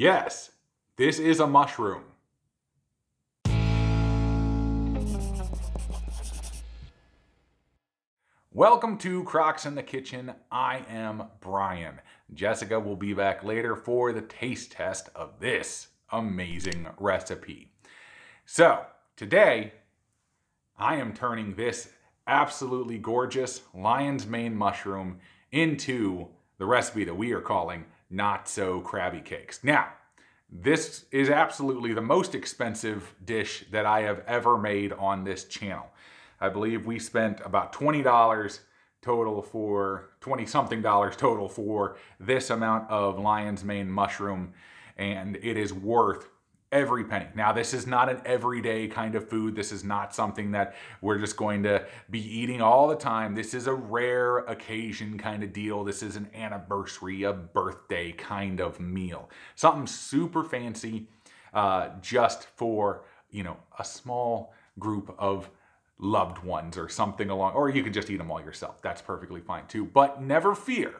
Yes, this is a mushroom. Welcome to Krocks in the Kitchen. I am Brian. Jessica will be back later for the taste test of this amazing recipe. So, today I am turning this absolutely gorgeous lion's mane mushroom into the recipe that we are calling not so crabby cakes. Now, this is absolutely the most expensive dish that I have ever made on this channel. I believe we spent about $20 total for 20 something dollars total for this amount of lion's mane mushroom and it is worth every penny. Now, this is not an everyday kind of food. This is not something that we're just going to be eating all the time. This is a rare occasion kind of deal. This is an anniversary, a birthday kind of meal. Something super fancy uh, just for, you know, a small group of loved ones or something along, or you can just eat them all yourself. That's perfectly fine too. But never fear.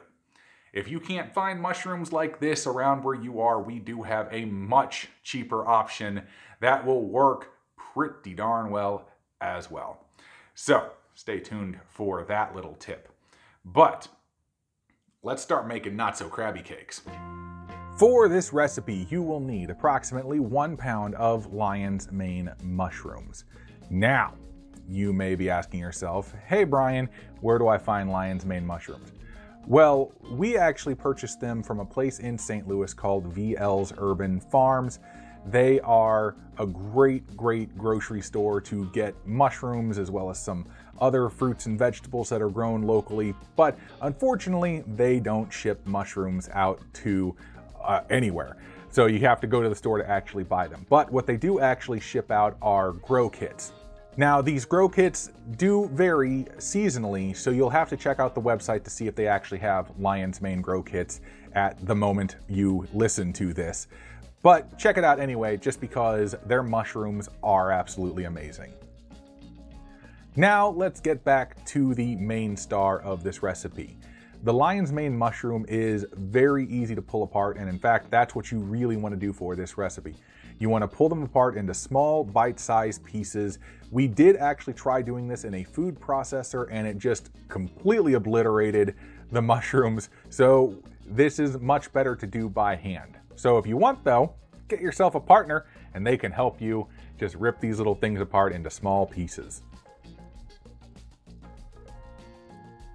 If you can't find mushrooms like this around where you are, we do have a much cheaper option that will work pretty darn well as well. So stay tuned for that little tip. But let's start making not so crabby cakes. For this recipe, you will need approximately one pound of lion's mane mushrooms. Now, you may be asking yourself, hey Brian, where do I find lion's mane mushrooms? Well, we actually purchased them from a place in St. Louis called VL's Urban Farms. They are a great, great grocery store to get mushrooms as well as some other fruits and vegetables that are grown locally. But unfortunately, they don't ship mushrooms out to uh, anywhere. So you have to go to the store to actually buy them. But what they do actually ship out are grow kits. Now, these grow kits do vary seasonally, so you'll have to check out the website to see if they actually have lion's mane grow kits at the moment you listen to this. But check it out anyway, just because their mushrooms are absolutely amazing. Now, let's get back to the main star of this recipe. The lion's mane mushroom is very easy to pull apart, and in fact, that's what you really want to do for this recipe. You want to pull them apart into small bite-sized pieces. We did actually try doing this in a food processor and it just completely obliterated the mushrooms. So this is much better to do by hand. So if you want though, get yourself a partner and they can help you just rip these little things apart into small pieces.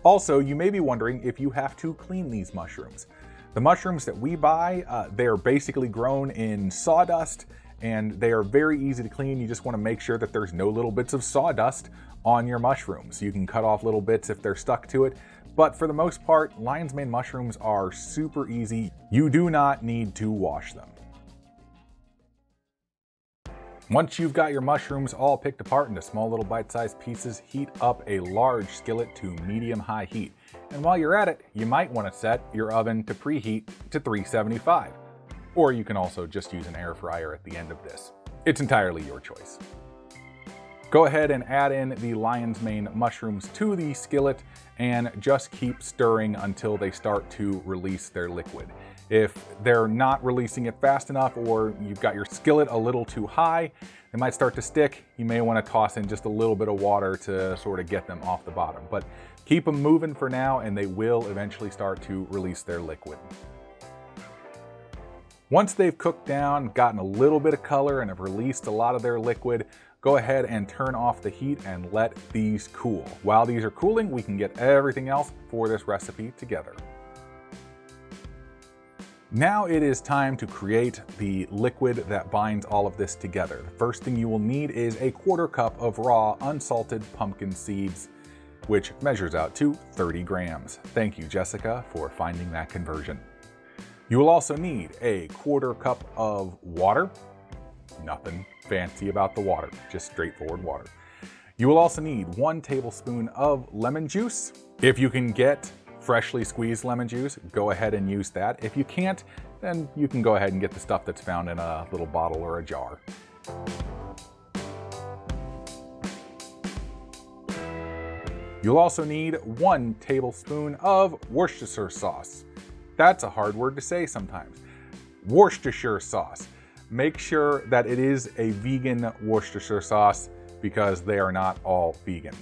Also, you may be wondering if you have to clean these mushrooms. The mushrooms that we buy, uh, they're basically grown in sawdust and they are very easy to clean. You just want to make sure that there's no little bits of sawdust on your mushrooms. You can cut off little bits if they're stuck to it. But for the most part, lion's mane mushrooms are super easy. You do not need to wash them. Once you've got your mushrooms all picked apart into small little bite-sized pieces, heat up a large skillet to medium-high heat. And while you're at it, you might want to set your oven to preheat to 375. Or you can also just use an air fryer at the end of this. It's entirely your choice. Go ahead and add in the lion's mane mushrooms to the skillet and just keep stirring until they start to release their liquid. If they're not releasing it fast enough or you've got your skillet a little too high, they might start to stick. You may want to toss in just a little bit of water to sort of get them off the bottom. But keep them moving for now and they will eventually start to release their liquid. Once they've cooked down, gotten a little bit of color, and have released a lot of their liquid, go ahead and turn off the heat and let these cool. While these are cooling, we can get everything else for this recipe together. Now it is time to create the liquid that binds all of this together. The first thing you will need is a quarter cup of raw unsalted pumpkin seeds, which measures out to 30 grams. Thank you, Jessica, for finding that conversion. You will also need a quarter cup of water. Nothing fancy about the water, just straightforward water. You will also need one tablespoon of lemon juice. If you can get freshly squeezed lemon juice, go ahead and use that. If you can't, then you can go ahead and get the stuff that's found in a little bottle or a jar. You'll also need one tablespoon of Worcestershire sauce. That's a hard word to say sometimes. Worcestershire sauce. Make sure that it is a vegan Worcestershire sauce because they are not all vegan.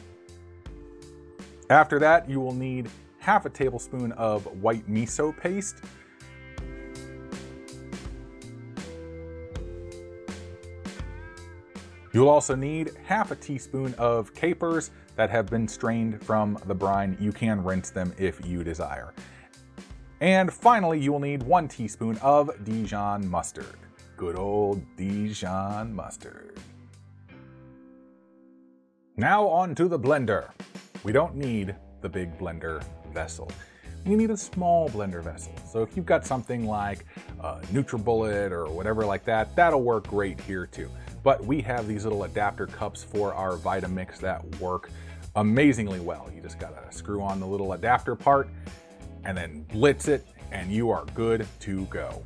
After that, you will need half a tablespoon of white miso paste, You'll also need half a teaspoon of capers that have been strained from the brine. You can rinse them if you desire. And finally, you will need one teaspoon of Dijon mustard. Good old Dijon mustard. Now on to the blender. We don't need the big blender vessel. You need a small blender vessel. So if you've got something like a NutriBullet or whatever like that, that'll work great here too. But we have these little adapter cups for our Vitamix that work amazingly well. You just gotta screw on the little adapter part and then blitz it and you are good to go.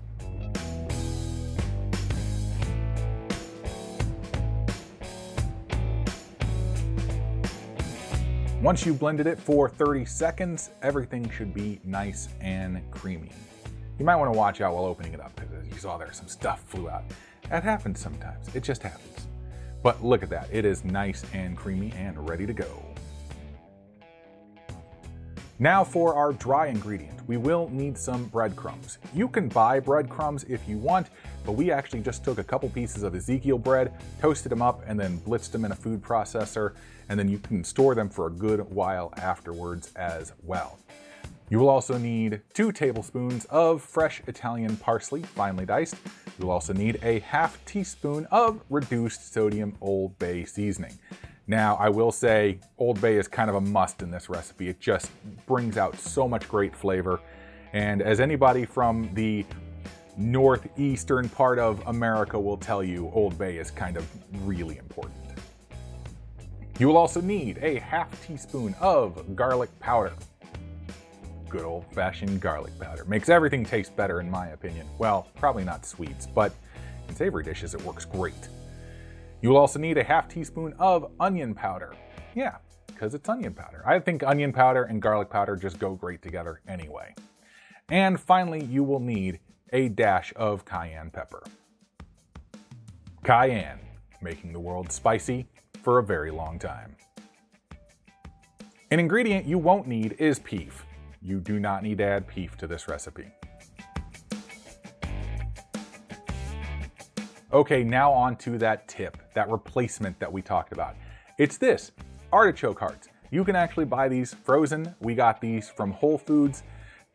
Once you've blended it for 30 seconds, everything should be nice and creamy. You might want to watch out while opening it up because as you saw there, some stuff flew out. That happens sometimes, it just happens. But look at that, it is nice and creamy and ready to go. Now for our dry ingredient, we will need some breadcrumbs. You can buy breadcrumbs if you want, but we actually just took a couple pieces of Ezekiel bread, toasted them up, and then blitzed them in a food processor, and then you can store them for a good while afterwards as well. You will also need two tablespoons of fresh Italian parsley, finely diced. You'll also need a half teaspoon of reduced sodium Old Bay seasoning. Now, I will say Old Bay is kind of a must in this recipe. It just brings out so much great flavor. And as anybody from the northeastern part of America will tell you, Old Bay is kind of really important. You will also need a half teaspoon of garlic powder. Good old fashioned garlic powder. Makes everything taste better in my opinion. Well, probably not sweets, but in savory dishes it works great. You will also need a half teaspoon of onion powder. Yeah, because it's onion powder. I think onion powder and garlic powder just go great together anyway. And finally, you will need a dash of cayenne pepper. Cayenne, making the world spicy for a very long time. An ingredient you won't need is peef. You do not need to add peef to this recipe. Okay, now on to that tip, that replacement that we talked about. It's this, artichoke hearts. You can actually buy these frozen. We got these from Whole Foods.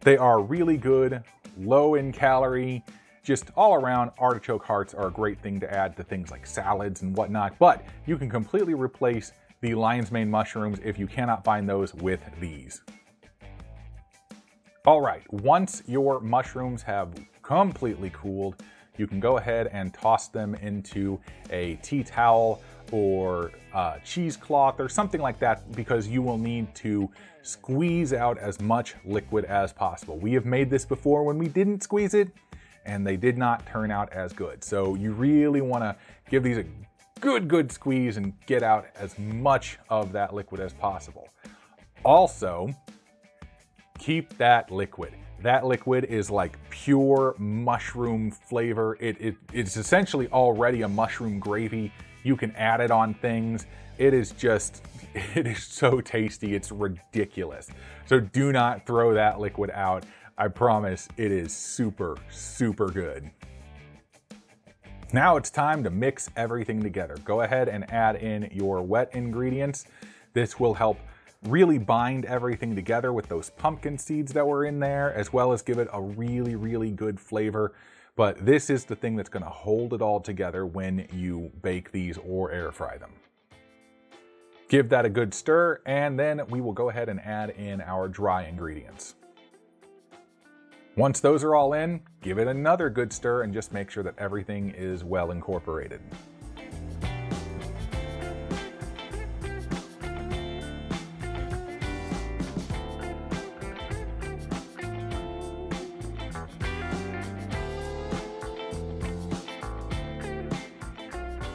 They are really good, low in calorie, just all around, artichoke hearts are a great thing to add to things like salads and whatnot, but you can completely replace the lion's mane mushrooms if you cannot find those with these. All right, once your mushrooms have completely cooled, you can go ahead and toss them into a tea towel or uh, cheesecloth or something like that because you will need to squeeze out as much liquid as possible. We have made this before when we didn't squeeze it and they did not turn out as good. So you really wanna give these a good, good squeeze and get out as much of that liquid as possible. Also, keep that liquid. That liquid is like pure mushroom flavor. It, it, it's essentially already a mushroom gravy. You can add it on things. It is just, it is so tasty. It's ridiculous. So do not throw that liquid out. I promise it is super, super good. Now it's time to mix everything together. Go ahead and add in your wet ingredients. This will help really bind everything together with those pumpkin seeds that were in there, as well as give it a really, really good flavor. But this is the thing that's gonna hold it all together when you bake these or air fry them. Give that a good stir, and then we will go ahead and add in our dry ingredients. Once those are all in, give it another good stir and just make sure that everything is well incorporated.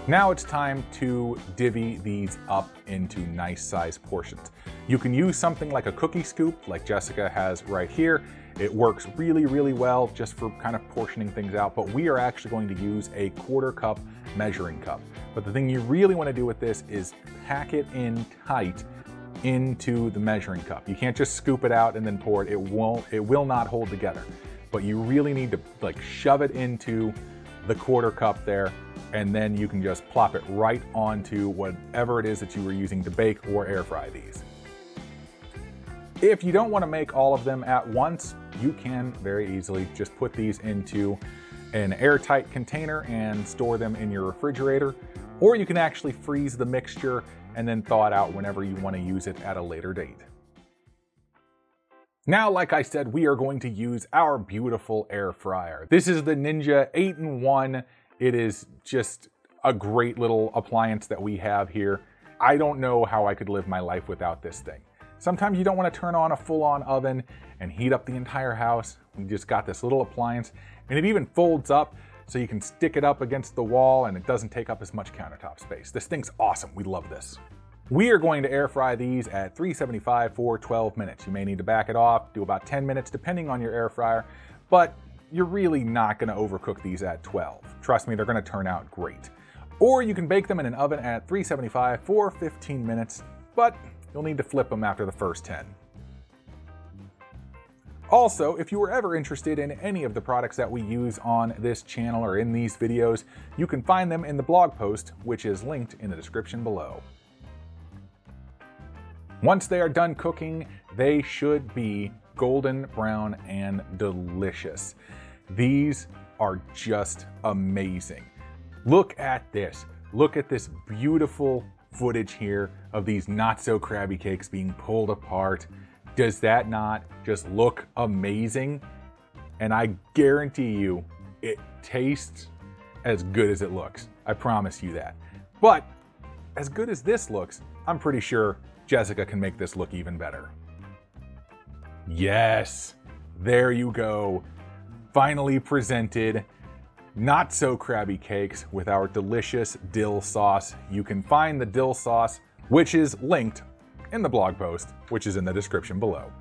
Now it's time to divvy these up into nice sized portions. You can use something like a cookie scoop like Jessica has right here, It works really, really well just for kind of portioning things out, but we are actually going to use a quarter cup measuring cup. But the thing you really wanna do with this is pack it in tight into the measuring cup. You can't just scoop it out and then pour it. It won't, it will not hold together. But you really need to like shove it into the quarter cup there and then you can just plop it right onto whatever it is that you were using to bake or air fry these. If you don't want to make all of them at once, you can very easily just put these into an airtight container and store them in your refrigerator, or you can actually freeze the mixture and then thaw it out whenever you want to use it at a later date. Now, like I said, we are going to use our beautiful air fryer. This is the Ninja 8-in-1. It is just a great little appliance that we have here. I don't know how I could live my life without this thing. Sometimes you don't want to turn on a full-on oven and heat up the entire house. We just got this little appliance and it even folds up so you can stick it up against the wall and it doesn't take up as much countertop space. This thing's awesome. We love this. We are going to air fry these at 375 for 12 minutes. You may need to back it off, do about 10 minutes depending on your air fryer, but you're really not going to overcook these at 12. Trust me, they're going to turn out great. Or you can bake them in an oven at 375 for 15 minutes, but You'll need to flip them after the first 10. Also, if you were ever interested in any of the products that we use on this channel or in these videos, you can find them in the blog post, which is linked in the description below. Once they are done cooking, they should be golden brown and delicious. These are just amazing. Look at this. Look at this beautiful footage here of these not so crabby cakes being pulled apart. Does that not just look amazing? And I guarantee you it tastes as good as it looks. I promise you that. But as good as this looks, I'm pretty sure Jessica can make this look even better. Yes, there you go. Finally presented not so crabby cakes with our delicious dill sauce. You can find the dill sauce, which is linked in the blog post, which is in the description below.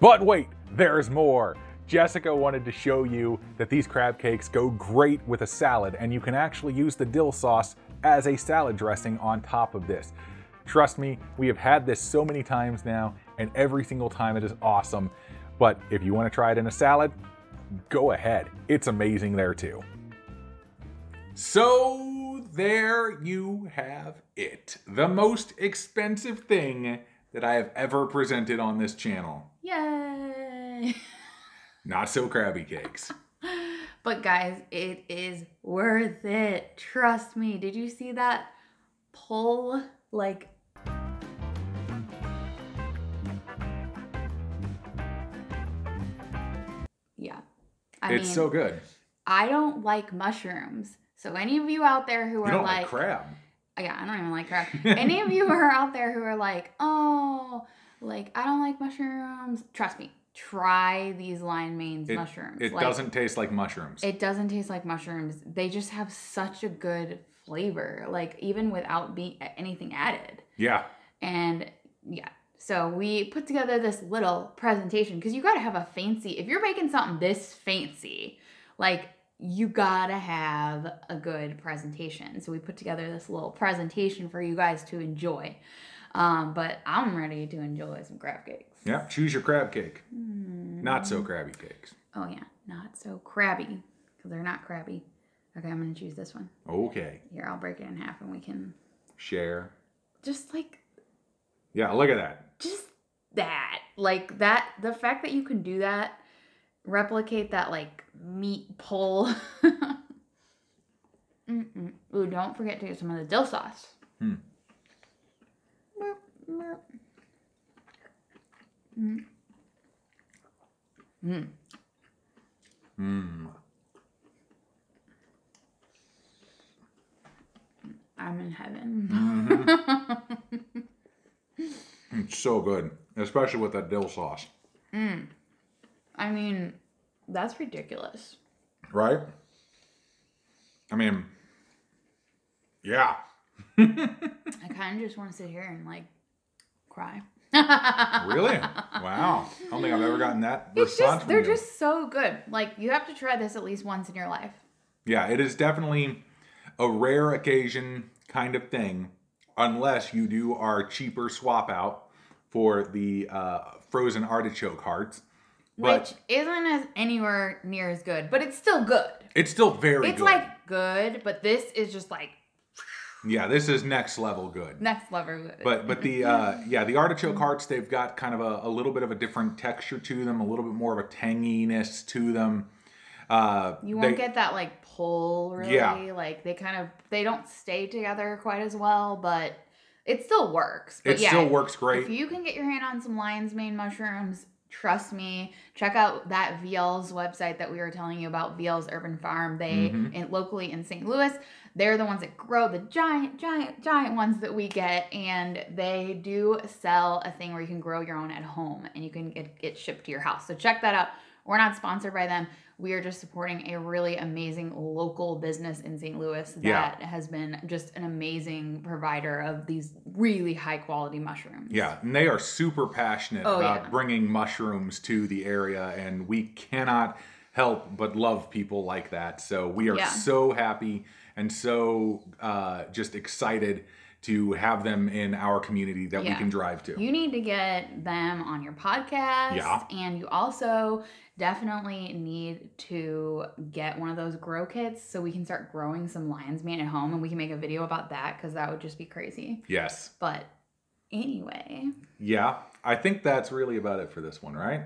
But wait, there's more. Jessica wanted to show you that these crab cakes go great with a salad and you can actually use the dill sauce as a salad dressing on top of this. Trust me, we have had this so many times now and every single time it is awesome. But if you want to try it in a salad, go ahead. It's amazing there too. So there you have it. The most expensive thing that I have ever presented on this channel. Yay! Not so crabby cakes. But guys, it is worth it. Trust me. Did you see that pull? Like I it's mean, so good. I don't like mushrooms. So any of you out there who you are like, like crab. Uh, yeah, I don't even like crab. any of you who are out there who are like, oh, like I don't like mushrooms. Trust me, try these Lion Mane's it, mushrooms. It like, doesn't taste like mushrooms. It doesn't taste like mushrooms. They just have such a good flavor, like even without being anything added. Yeah. And yeah, so we put together this little presentation because you got to have a fancy, if you're making something this fancy, like you got to have a good presentation. So we put together this little presentation for you guys to enjoy. Um, but I'm ready to enjoy some crab cakes. Yeah, choose your crab cake. Mm. Not so crabby cakes. Oh, yeah, not so crabby because they're not crabby. Okay, I'm going to choose this one. Okay. Here, I'll break it in half and we can share. Just like. Yeah, look at that just that like that the fact that you can do that replicate that like meat pull Mm-mm. Ooh, don't forget to get some of the dill sauce. Hmm. Mm. Mm. Mm. I'm in heaven. Mm-hmm. So good, especially with that dill sauce. Mm. I mean, that's ridiculous. Right? I mean, yeah. I kind of just want to sit here and like cry. Really? Wow. I don't think I've ever gotten that It's response just they're you. just so good. Like you have to try this at least once in your life. Yeah, it is definitely a rare occasion kind of thing, unless you do our cheaper swap out for the uh, frozen artichoke hearts. But which isn't as anywhere near as good, but it's still good. it's still very it's good. like good, but this is just like yeah, this is next level good. next level good. But but the uh, yeah the artichoke hearts they've got kind of a, a little bit of a different texture to them, a little bit more of a tanginess to them. Uh, you won't they- get that like pull really. Yeah. Like they kind of they don't stay together quite as well, but it still works. But it yeah, still works great. If you can get your hand on some lion's mane mushrooms, trust me, check out that VL's website that we were telling you about, VL's Urban Farm. They Mhm. in, locally in St. Louis, they're the ones that grow the giant, giant, giant ones that we get, and they do sell a thing where you can grow your own at home and you can get get shipped to your house. So check that out. We're not sponsored by them. We are just supporting a really amazing local business in St. Louis that Yeah. has been just an amazing provider of these really high quality mushrooms. Yeah, and they are super passionate Oh, about yeah. bringing mushrooms to the area, and we cannot help but love people like that. So we are Yeah. so happy and so uh, just excited to have them in our community that we can drive to. You need to get them on your podcast. Yeah. And you also definitely need to get one of those grow kits so we can start growing some lion's mane at home and we can make a video about that because that would just be crazy. yes. But anyway, Yeah, I think that's really about it for this one, right?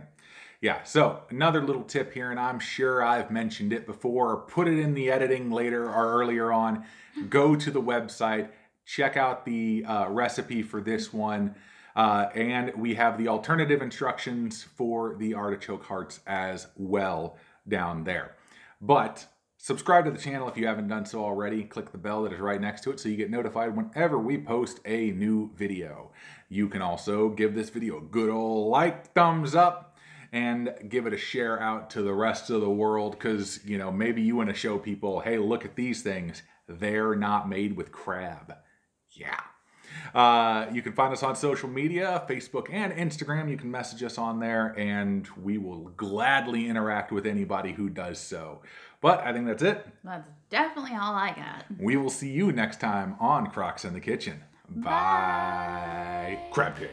Yeah, so another little tip here, and I'm sure I've mentioned it before or put it in the editing later or earlier on. Go to the website, check out the uh, recipe for this one, uh, and we have the alternative instructions for the artichoke hearts as well down there. But subscribe to the channel if you haven't done so already. Click the bell that is right next to it so you get notified whenever we post a new video. You can also give this video a good old like, thumbs up, and give it a share out to the rest of the world because, you know, maybe you want to show people, hey, look at these things. They're not made with crab. Yeah. Uh, you can find us on social media, Facebook and Instagram. You can message us on there, and we will gladly interact with anybody who does so. But I think that's it. that's definitely all I got. We will see you next time on Krocks in the Kitchen. Bye. Bye. Crab cake.